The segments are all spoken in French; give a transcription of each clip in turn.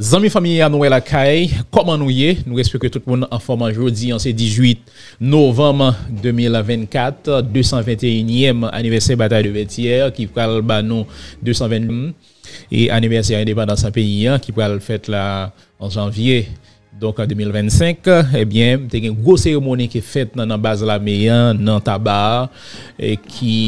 Zanmi famye a nou e lakay, koman nou ye? Nou espeke tout moun an forman jodi, an se 18 novem 2024, 221e aniversè bataille de Vetier, ki pral ba nou 221, e aniversè indépendance an peyi an, ki pral fèt la an janvye, donk an 2025, ebyen, te gen gwo seremoni ki fèt nan an baz la meyan, nan tabar, e ki...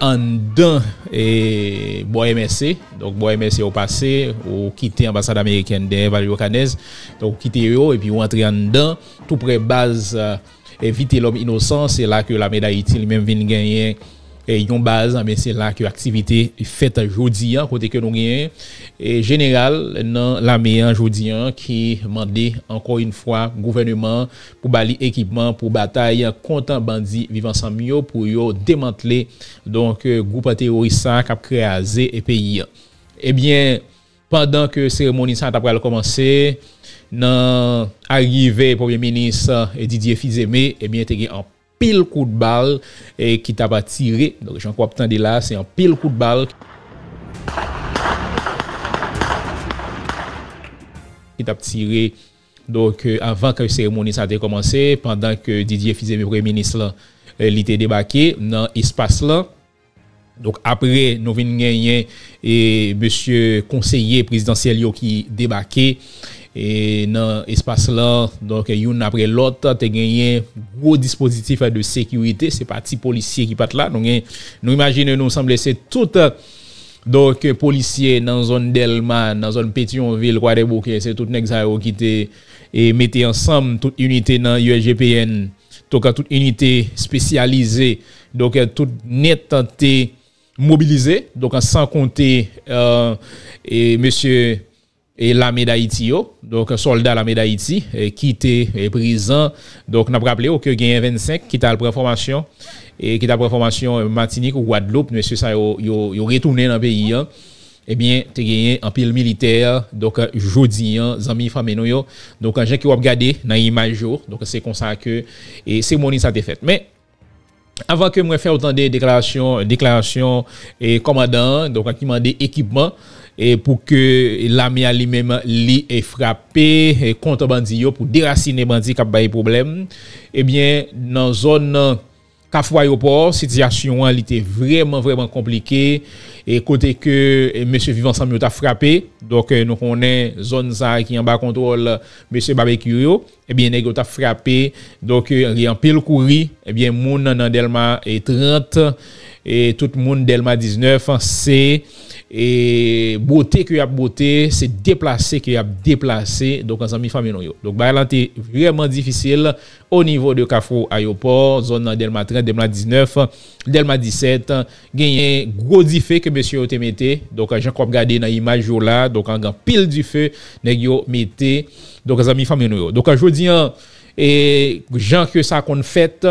an dan e bo MSC, donk bo MSC ou pase, ou kite ambasade Ameriken de Valio Kanez, donk kite yo, epi ou antre an dan, tout pre baz evite euh, lom inosans, se la ke la medayi ti li men vin genyen e, yon baz, eh ben se la ki aktivite fet jodi an, kote ke nou gen, e general nan lame an jodi an ki mande ankon yon fwa gouvernement pou bali ekipman pou batay kontan bandi vivan san myo pou yo demantle donk euh, goupa terorisa kap kreaze e peyi an. Ebyen, eh pandan ke seremoni sa tapre al komanse, nan arrive Premier Ministre eh, Didier Fizeme, ebyen te gen an pile coup de balle et qui t'a pas tiré. Donc Jean crois de là, c'est un pile coup de balle. Qui t'a tiré donc euh, avant que la cérémonie ça ait commencé pendant que Didier Fizé, le premier ministre là, euh, il était débarqué dans l'espace là. Donc après nous venons gagner et monsieur conseiller présidentiel qui débarqué E nan espas lan, donk yon apre lot, te genyen gwo dispositif de sekurite, se pati polisye ki pat la, nou, nou imagine nou semble se tout, donk polisye nan zon Delman, nan zon Petionville, kwa de bouke, se tout nek zayou ki te e mette ansam tout unité nan USGPN, tonka tout unité spesyalize, donk tout net tante mobilize, donk an san konte euh, e monsye et l'armée d'Haïti, donc soldat l'armée d'Haïti, qui e, était e, présent. Donc, n'a rappelé que gain 25 qui t'a la formation et qui t'a la formation e, Martinique ou Guadeloupe, monsieur ça yo yo retourné dans le pays. Eh bien, tu gagné un pile militaire, donc jodi, amis, famille, yo. donc un gens qui ont regardé dans l'image, donc c'est comme ça que et c'est cérémonie ça t'est faite. Mais avant que moi faire autant de déclarations déclarations et commandant donc qui m'a man de ekipman, e pou ke lamia li mem li e frape e konta bandi yo pou derasine bandi kap baye problem, ebyen nan zon nan kafwa yo por, sityasyon an li te vreman vreman komplike, e kote ke e, M. Vivant Samyo ta frape, dok e, nou konen zon sa ki an ba kontrol M. Babekyo yo, ebyen negyo ta frape, dok e, li an pil kouri, ebyen moun nan delma e 30, et tout le monde Delma 19, c'est et beauté qui a beauté, c'est déplacé qui a déplacé, donc en amis famille Donc, bah, c'est vraiment difficile au niveau de Kafro Aéroport, zone Delma 30, Delma 19, Delma 17, gagné gros du feu que monsieur a mis. Donc, j'ai encore regardé dans l'image là, donc en pile du feu, nèg mettez donc en amis famille Donc, aujourd'hui, et gens que ça qu'on fait,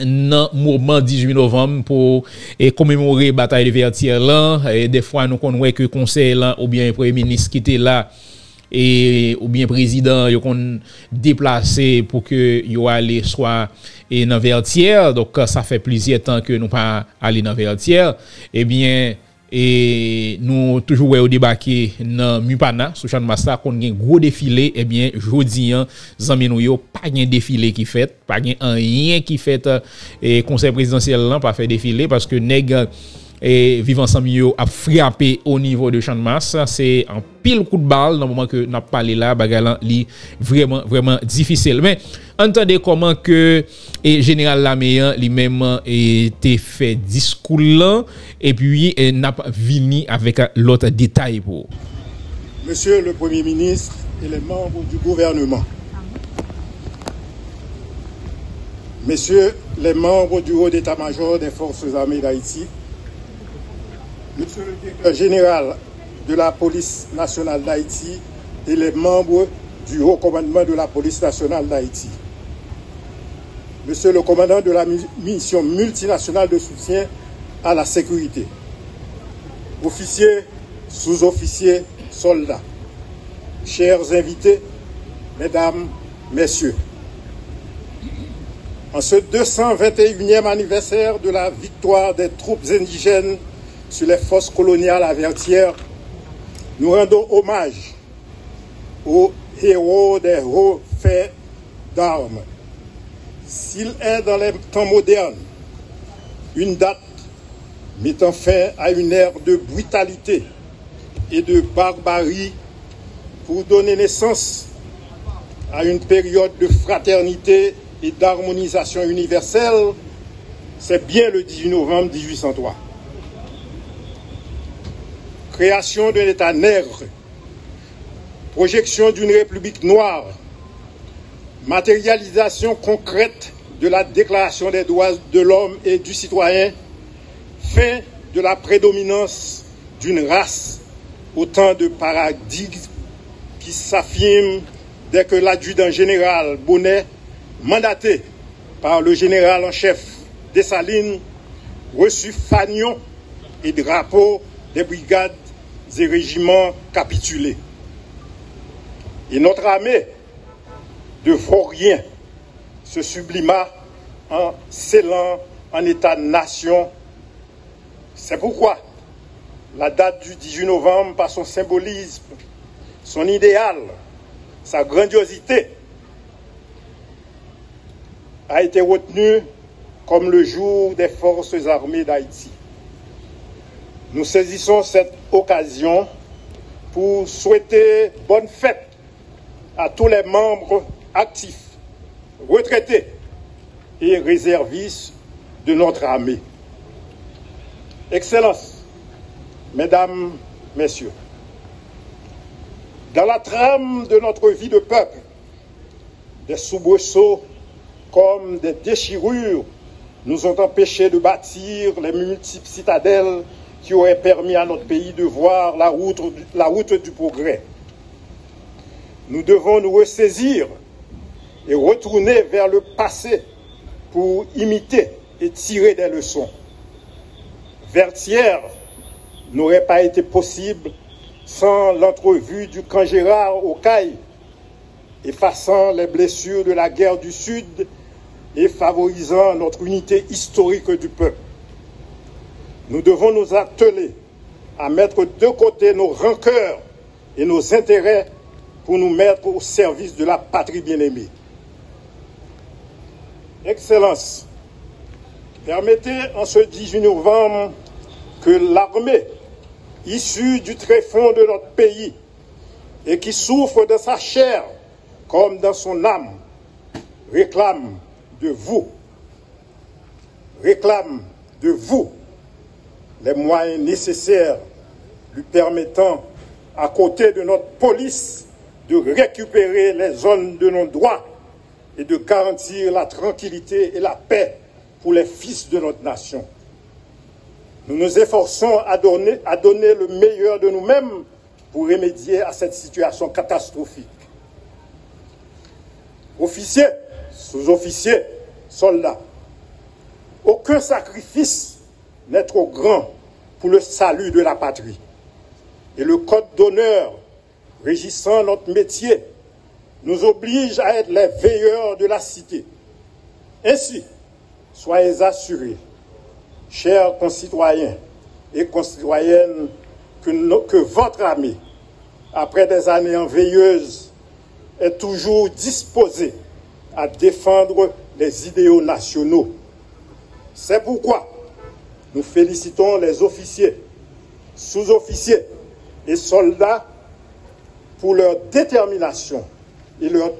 nan mouman 18 novem pou e komemore batay de vertir lan. E defwa nou kon wè ke konsey lan ou bien premier ministre ki te la e ou bien prezident yo kon deplase pou ke yo ale swa e nan vertir. Dok sa fe plizye tan ke nou pa ale nan vertir. Ebyen eh E nou toujou wè ou debake nan Mupana, sou chan masa kon gen gro defile, eh ebyen jodi an, zanmen nou yo pa gen defile ki fet, pa gen an yen ki fet eh, e, konser presidansiyel lan pa fe defile, paske neg e vivan sanmi yo ap frape o nivou de chan de mas. Se an pil kou de bal nan mouman ke nap pale la bagay lan li vreman, vreman difisil. Men, entande koman ke e General Lameyan li menman e te fe diskou lan e pi e nap vini avek lot detay pou. Monsieur le Premier Ministre et les membres du gouvernement, Messieurs les membres du Haut d'État-Major des Forces Armées d'Haïti, Monsieur le directeur général de la police nationale d'Haïti et les membres du haut commandement de la police nationale d'Haïti. Monsieur le commandant de la mission multinationale de soutien à la sécurité. Officiers, sous-officiers, soldats. Chers invités, mesdames, messieurs. En ce 221e anniversaire de la victoire des troupes indigènes sur les forces coloniales à Vertières, nous rendons hommage aux héros des hauts faits d'armes. S'il est dans les temps modernes une date mettant fin à une ère de brutalité et de barbarie pour donner naissance à une période de fraternité et d'harmonisation universelle, c'est bien le 18 novembre 1803. Création d'un État nègre, projection d'une République noire, matérialisation concrète de la Déclaration des droits de l'homme et du citoyen, fin de la prédominance d'une race, autant de paradigmes qui s'affirment dès que l'adjudant général Bonnet, mandaté par le général en chef Dessalines, reçut fanion et drapeaux des brigades et régiments capitulés. Et notre armée de rien se sublima en scellant en État-nation. C'est pourquoi la date du 18 novembre, par son symbolisme, son idéal, sa grandiosité, a été retenue comme le jour des forces armées d'Haïti. Nous saisissons cette occasion pour souhaiter bonne fête à tous les membres actifs, retraités et réservistes de notre armée. Excellences, Mesdames, Messieurs, dans la trame de notre vie de peuple, des soubresauts comme des déchirures nous ont empêchés de bâtir les multiples citadelles qui auraient permis à notre pays de voir la route, du progrès. Nous devons nous ressaisir et retourner vers le passé pour imiter et tirer des leçons. Vertière n'aurait pas été possible sans l'entrevue du camp Gérard au CAI, effaçant les blessures de la guerre du Sud et favorisant notre unité historique du peuple. Nous devons nous atteler à mettre de côté nos rancœurs et nos intérêts pour nous mettre au service de la patrie bien-aimée. Excellence, permettez en ce 18 novembre que l'armée, issue du tréfonds de notre pays et qui souffre de sa chair comme dans son âme, réclame de vous, réclame de vous les moyens nécessaires lui permettant, à côté de notre police, de récupérer les zones de non-droit et de garantir la tranquillité et la paix pour les fils de notre nation. Nous nous efforçons à donner, à donner le meilleur de nous-mêmes pour remédier à cette situation catastrophique. Officiers, sous-officiers, soldats, aucun sacrifice n'est trop grand pour le salut de la patrie. Et le code d'honneur régissant notre métier nous oblige à être les veilleurs de la cité. Ainsi, soyez assurés, chers concitoyens et concitoyennes, que, que votre armée, après des années enveilleuses, est toujours disposée à défendre les idéaux nationaux. C'est pourquoi nous félicitons les officiers, sous-officiers et soldats pour leur détermination et leur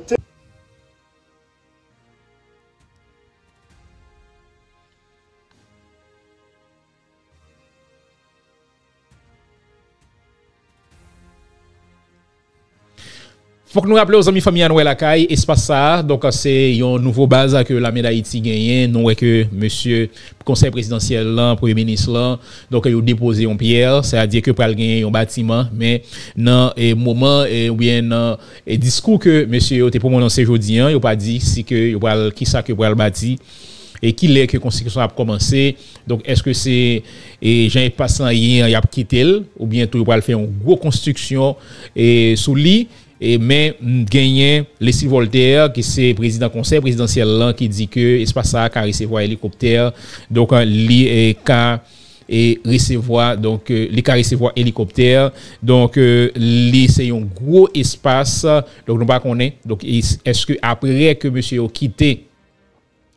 Fok nou rappele ou zami fami anwe lakay, espas sa, donk ase euh, yon nouvo baza ke la meda iti genyen, nou weke monsye konsey presidansyel lan, premier menis lan, donk yo euh, depose yon pier, se a diye ke pral genyen yon batiman, men nan e mouman e, ou bien nan e diskou ke monsye yo te pou moun anse jodi an, yo pa di si ke yo pral kisa ke pral bati, e ki le ke konstitusyon ap komanse, donk eske se e, jan e pasan yon yap kitel, ou bien tou yo pral fe yon gwo konstitusyon e, sou li, et mais gagné les Voltaire qui c'est président conseil présidentiel là qui dit que espace ça car recevoir hélicoptère. Donc li et et recevoir donc euh, les cas recevoir hélicoptère. Donc euh, c'est un gros espace. Donc nous pas connaît. Donc est-ce que après que monsieur a quitté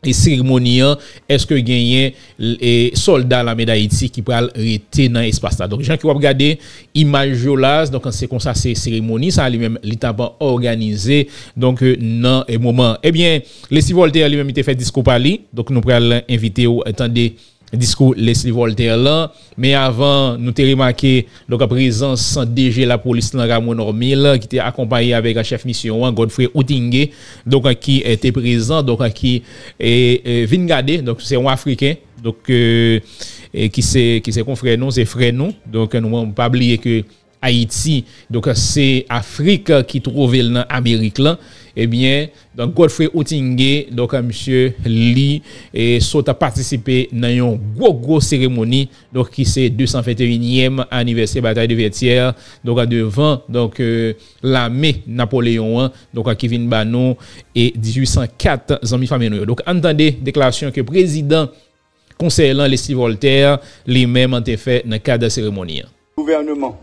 et cérémonie est-ce que gagné les soldats la médaille qui pourraient rester dans l'espace là? Donc gens qui vont regarder image là donc c'est comme ça c'est cérémonie ça lui-même l'état organisé donc dans un moment. Eh bien les Voltaire lui-même il fait discours par lui donc nous pourrons inviter ou attendez discours Leslie Voltaire là. Mais avant nous avons remarqué donc présence DG la police Ramon qui était accompagné avec un chef mission Godfrey Outingue donc qui était présent donc qui est Vingade donc c'est un africain donc euh, qui c'est qui c'est confrère nous c'est frère nous. Donc nous pas oublier que Haïti donc c'est Afrique qui trouve dans Amérique là Ebyen, eh Godfrey Otinge, doka msye li, e sot a patisipe nan yon gwo-gwo seremoni, dok ki se 221e aniversè batay de Vertière, doka devan, dok euh, lame Napoléon 1, doka Kevin Banon, e 1804 zanmi famen yo. Dok antande deklarasyon ke prezident konsey lan Leslie Voltaire li men mante fe nan kade seremoni. Gouvernement,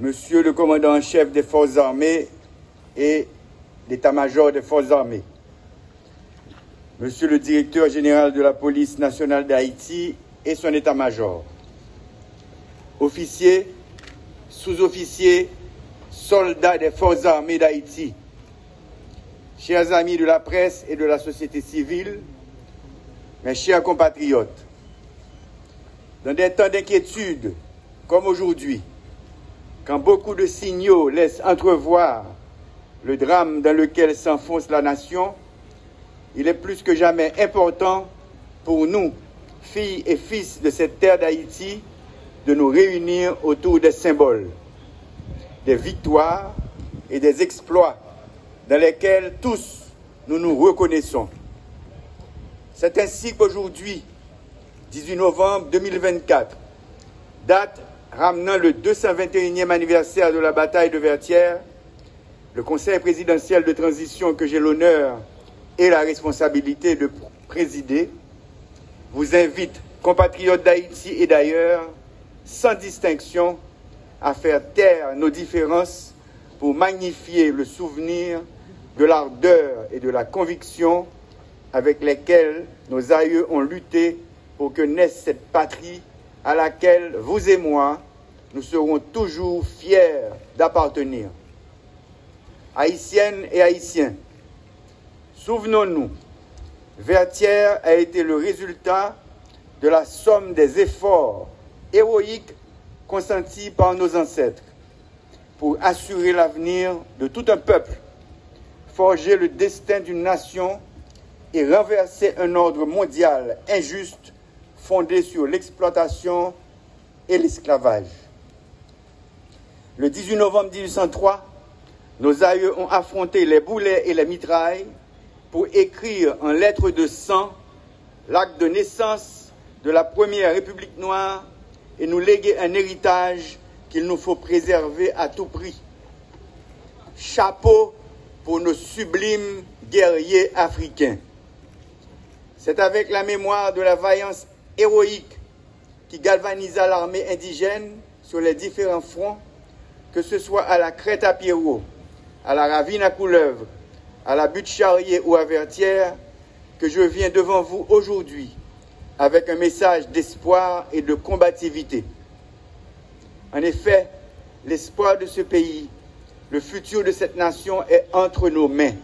Monsieur le commandant en chef des forces armées, et l'état-major des forces armées. Monsieur le directeur général de la police nationale d'Haïti et son état-major. Officiers, sous-officiers, soldats des forces armées d'Haïti. Chers amis de la presse et de la société civile, mes chers compatriotes, dans des temps d'inquiétude comme aujourd'hui, quand beaucoup de signaux laissent entrevoir le drame dans lequel s'enfonce la nation, il est plus que jamais important pour nous, filles et fils de cette terre d'Haïti, de nous réunir autour des symboles, des victoires et des exploits dans lesquels tous nous nous reconnaissons. C'est ainsi qu'aujourd'hui, 18 novembre 2024, date ramenant le 221e anniversaire de la bataille de Vertières, le Conseil présidentiel de transition que j'ai l'honneur et la responsabilité de présider vous invite, compatriotes d'Haïti et d'ailleurs, sans distinction, à faire taire nos différences pour magnifier le souvenir de l'ardeur et de la conviction avec lesquelles nos aïeux ont lutté pour que naisse cette patrie à laquelle vous et moi, nous serons toujours fiers d'appartenir haïtiennes et haïtiens, souvenons-nous, Vertière a été le résultat de la somme des efforts héroïques consentis par nos ancêtres pour assurer l'avenir de tout un peuple, forger le destin d'une nation et renverser un ordre mondial injuste fondé sur l'exploitation et l'esclavage. Le 18 novembre 1803, nos aïeux ont affronté les boulets et les mitrailles pour écrire en lettres de sang l'acte de naissance de la première République noire et nous léguer un héritage qu'il nous faut préserver à tout prix. Chapeau pour nos sublimes guerriers africains. C'est avec la mémoire de la vaillance héroïque qui galvanisa l'armée indigène sur les différents fronts, que ce soit à la crête à Pierrot, à la ravine à couleuvre, à la butte charrier ou à Vertière, que je viens devant vous aujourd'hui avec un message d'espoir et de combativité. En effet, l'espoir de ce pays, le futur de cette nation est entre nos mains.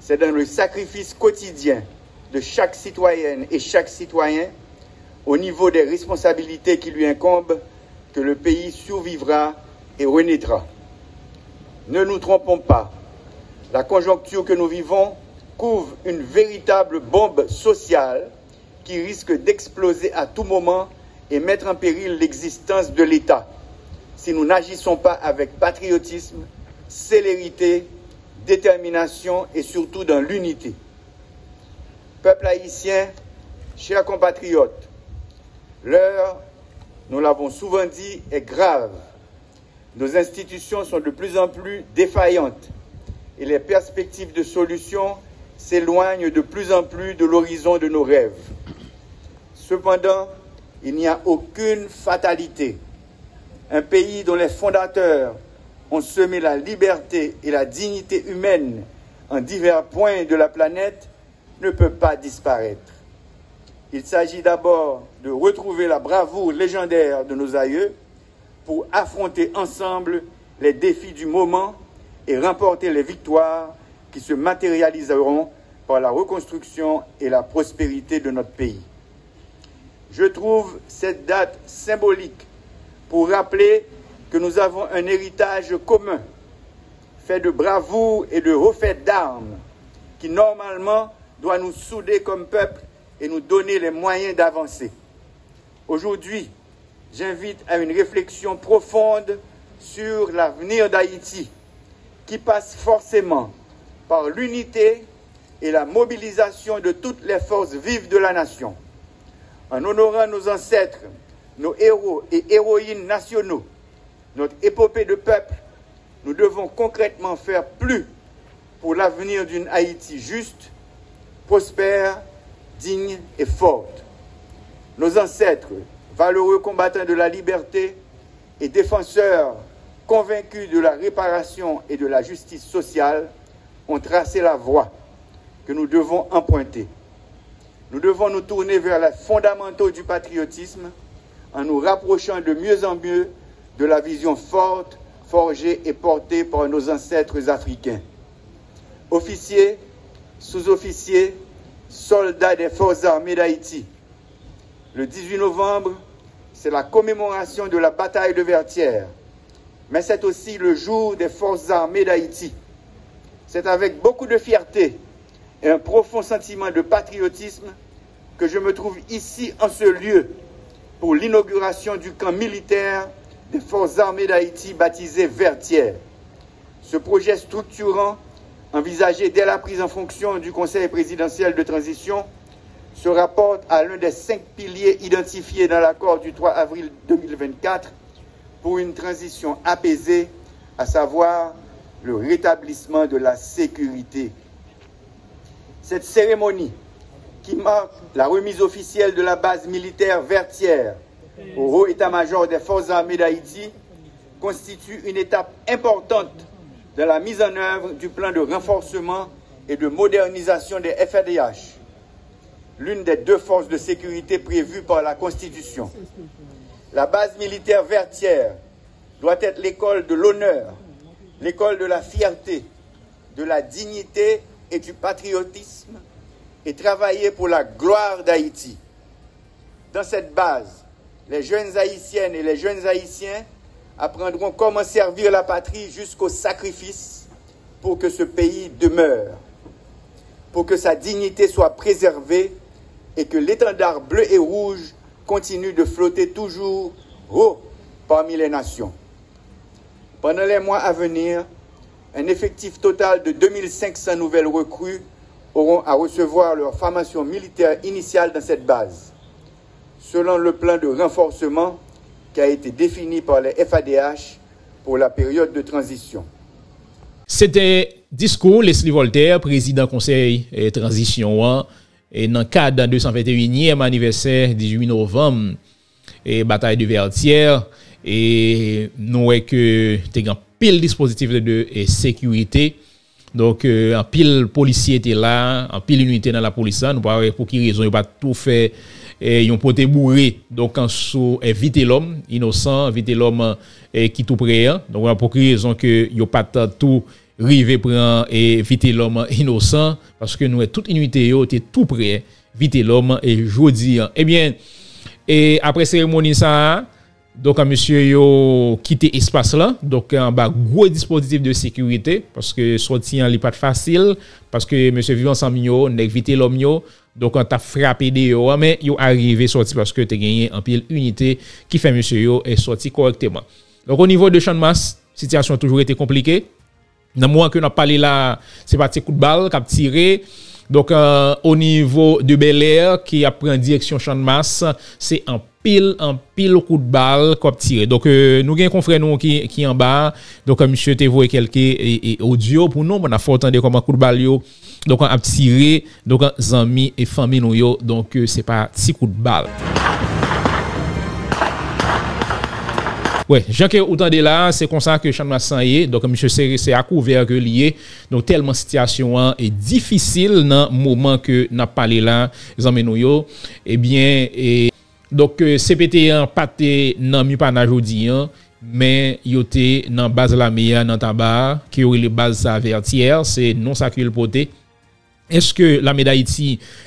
C'est dans le sacrifice quotidien de chaque citoyenne et chaque citoyen, au niveau des responsabilités qui lui incombent, que le pays survivra et renaîtra. Ne nous trompons pas, la conjoncture que nous vivons couvre une véritable bombe sociale qui risque d'exploser à tout moment et mettre en péril l'existence de l'État. Si nous n'agissons pas avec patriotisme, célérité, détermination et surtout dans l'unité. Peuple haïtien, chers compatriotes, l'heure, nous l'avons souvent dit, est grave nos institutions sont de plus en plus défaillantes et les perspectives de solution s'éloignent de plus en plus de l'horizon de nos rêves. Cependant, il n'y a aucune fatalité. Un pays dont les fondateurs ont semé la liberté et la dignité humaine en divers points de la planète ne peut pas disparaître. Il s'agit d'abord de retrouver la bravoure légendaire de nos aïeux pour affronter ensemble les défis du moment et remporter les victoires qui se matérialiseront par la reconstruction et la prospérité de notre pays. Je trouve cette date symbolique pour rappeler que nous avons un héritage commun, fait de bravoure et de refaite d'armes, qui normalement doit nous souder comme peuple et nous donner les moyens d'avancer. Aujourd'hui, j'invite à une réflexion profonde sur l'avenir d'Haïti, qui passe forcément par l'unité et la mobilisation de toutes les forces vives de la nation. En honorant nos ancêtres, nos héros et héroïnes nationaux, notre épopée de peuple, nous devons concrètement faire plus pour l'avenir d'une Haïti juste, prospère, digne et forte. Nos ancêtres, valeureux combattants de la liberté et défenseurs convaincus de la réparation et de la justice sociale, ont tracé la voie que nous devons emprunter. Nous devons nous tourner vers les fondamentaux du patriotisme en nous rapprochant de mieux en mieux de la vision forte, forgée et portée par nos ancêtres africains. Officiers, sous-officiers, soldats des forces armées d'Haïti. Le 18 novembre, c'est la commémoration de la bataille de Vertières, mais c'est aussi le jour des forces armées d'Haïti. C'est avec beaucoup de fierté et un profond sentiment de patriotisme que je me trouve ici en ce lieu pour l'inauguration du camp militaire des forces armées d'Haïti baptisé Vertières. Ce projet structurant, envisagé dès la prise en fonction du Conseil présidentiel de transition, se rapporte à l'un des cinq piliers identifiés dans l'accord du 3 avril 2024 pour une transition apaisée, à savoir le rétablissement de la sécurité. Cette cérémonie, qui marque la remise officielle de la base militaire vertière au haut état-major des forces armées d'Haïti, constitue une étape importante dans la mise en œuvre du plan de renforcement et de modernisation des FADH, l'une des deux forces de sécurité prévues par la Constitution. La base militaire vertière doit être l'école de l'honneur, l'école de la fierté, de la dignité et du patriotisme et travailler pour la gloire d'Haïti. Dans cette base, les jeunes haïtiennes et les jeunes haïtiens apprendront comment servir la patrie jusqu'au sacrifice pour que ce pays demeure, pour que sa dignité soit préservée et que l'étendard bleu et rouge continue de flotter toujours haut parmi les nations. Pendant les mois à venir, un effectif total de 2500 nouvelles recrues auront à recevoir leur formation militaire initiale dans cette base, selon le plan de renforcement qui a été défini par les FADH pour la période de transition. C'était discours Leslie Voltaire, président conseil et transition E et dans le cadre du 221e anniversaire 18 novembre et bataille de Vertière et nous voyons que tu un pile dispositif de e sécurité. Donc e, un pile policier était là un pile unité dans la police nous pas pour qui raison ils pas tout fait ils ont poté bourré. Donc en sous éviter l'homme innocent éviter l'homme qui tout près donc pour qui raison que ils pas tout rive pran e vite l'om inosan, paske nou e tout inuité yo te tout pre, vite l'om e jodi. Ebyen, eh e apre seremoni sa, dok an monsye yo kite espas la, dok an ba gwo dispositif de sekurite, paske soti an li pat fasil, paske monsye vivan san mi yo, nek vite l'om yo, dok an ta frape de yo, men yo arrive soti paske te genye an pil unité ki fe monsye yo e soti korekteman. Dok o nivou de chanmas, sityasyon toujou ete komplike, Nan mwen ke nan pale la, se pati kout bal kap tire. Dok, euh, o nivou de Bel Air ki ap pren direksyon chan mas, se an pil, an pil kout bal kap tire. Dok, euh, nou gen konfren nou ki, ki an ba. Dok, euh, msye te vou e kelke e, e audio pou nou, mwen bon, a fote an de koman kout bal yo. Dok, an ap tire, dok an euh, zami e fami nou yo. Donk, euh, se pati kout bal. Ouais, Jean que autant de là, c'est comme ça que Chan Massan est. Donc, M. Serré, c'est à couvert que lié. Donc, tellement situation est difficile dans le moment que n'a parlé là, les yo. Eh bien, et donc, euh, CPT1 pâté dans mi pas aujourd'hui, mais yote nan base la meilleure nan tabac, qui aurait les bases sa vertière, c'est non sacré le poté. Est-ce que la médaille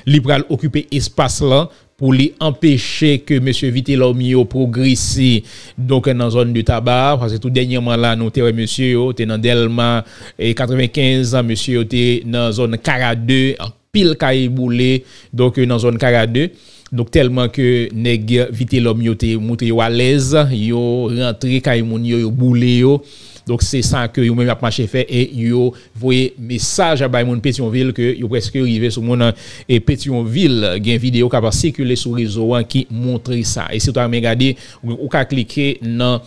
li pral occuper espace là pou li empèche ke M. Vitellomio yo progresi donke nan zon du tabar, parce tout denyeman la nou te wè M. yo, te nan Delma, e 95 an M. yo te nan zon Kara 2, an pil Kariboule, donke nan zon Kara 2, Dok telman ke neg vite lom yo te moutre yo alez, yo rentre kay moun yo yo boule yo, Donc c'est ça que vous même à marché fait et vous voyez message à Baymon Pétionville que vous presque arrivé sur mon et Pétionville une vidéo qui va circuler sur les réseaux qui montre ça. Et si vous avez regardé, vous pouvez cliquer dans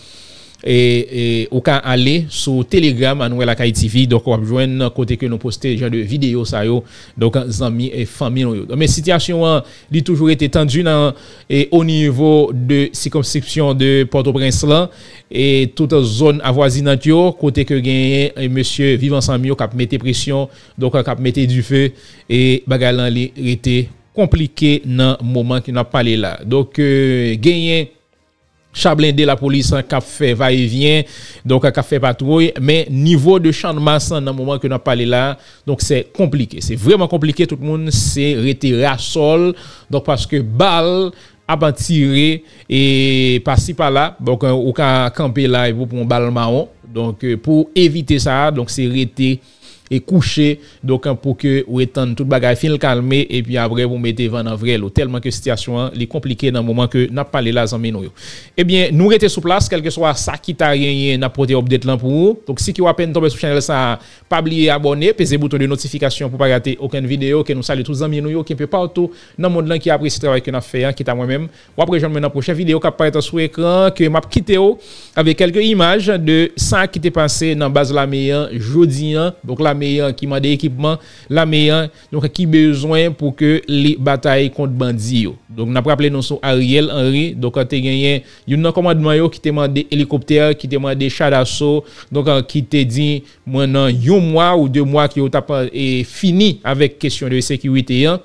E, e, ou ka ale sou Telegram Anouel Akay TV, dok wap jwen kote ke nou poste jan de video sa yo, dok zanmi e fami nou yo. Men sityasyon an li toujou ete tendu nan e o nivou de sikomskripsyon de Port-au-Prince lan, e touta zon avoazinant yo, kote ke genye e monsye vivan sanmi yo kap mette presyon, dok kap mette du fe, e bagalan li ete komplike nan mouman ki nou ap pale la. Dok euh, genye chablende la polis an kap fe va e vyen, donk an kap fe patrouye, men nivou de chan de masan nan mouman ke nan pale la, donk se komplike, se vreman komplike, tout moun se rete rasol, donk paske bal ap an tire, e pasi pa la, donk ou ka kampe la e pou pou bal maon, donk euh, pou evite sa, donk se rete rasol, et coucher donc pour que ou étendre tout bagay fin le calmer et puis après vous mettez vent en vrai l'eau tellement que situation est compliquée dans le moment que n'a parlé là en nous Eh bien nous rester sur place quel que soit ça qui t'a rien n'a porté update là pour vous. Donc si qui ou à peine tomber sur channel ça pas oublier abonner, peser bouton de notification pour pas rater aucune vidéo que nous saluons tous amis nous qui peut partout dans le monde là qui apprécie travail que nous fait hein, qui t'a moi-même. Ou après je me dans prochaine vidéo qui apparaît sur écran que m'a quitté avec quelques images de ça qui t'est passé dans base la meilleure jeudi hein. Donc la l'armée qui m'a des équipements, l'armée donc qui besoin pour que les batailles contre bandits. Donc n'a rappelé non son Ariel Henry, donc tu gagné un commandement qui t'a demandé hélicoptère, qui t'a demandé char d'assaut, donc qui t'a dit maintenant un mois ou deux mois qui t'a fini avec question de sécurité. Hein?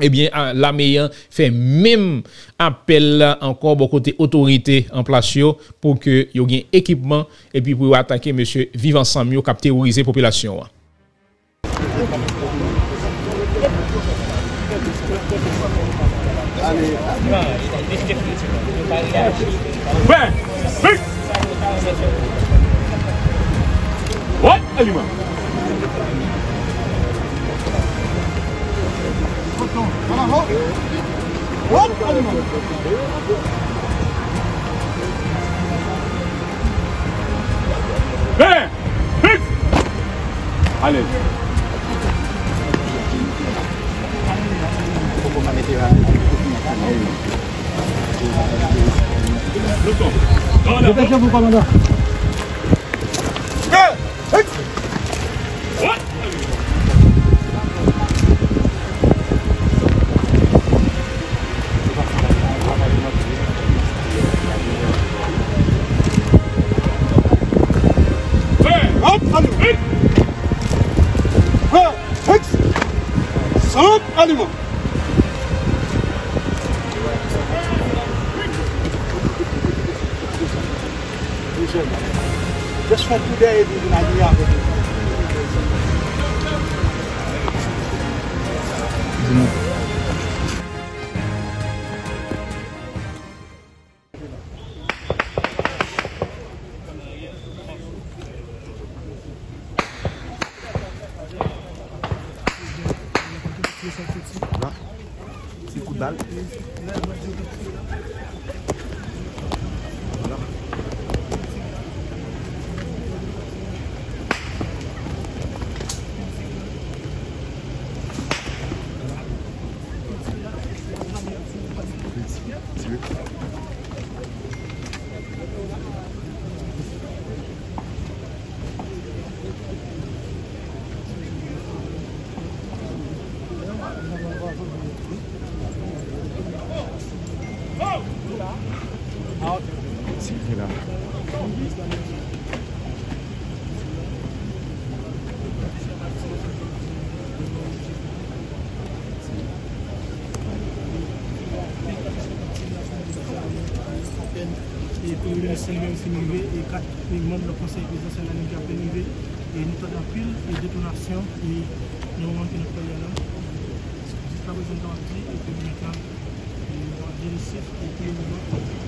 Eh bien, ah, la meilleure fait même appel encore beaucoup côté autorité en place pour que y ait équipement et puis pour sans mieux cap terroriser population. Vem! Allez. Commandant. C'est là. et pour le Sénégal s'est levé et quatre membres du conseil présidentiel qui a et une tonne pile et détonation et nous avons une là jusqu'à présent la et puis maintenant on a et puis nous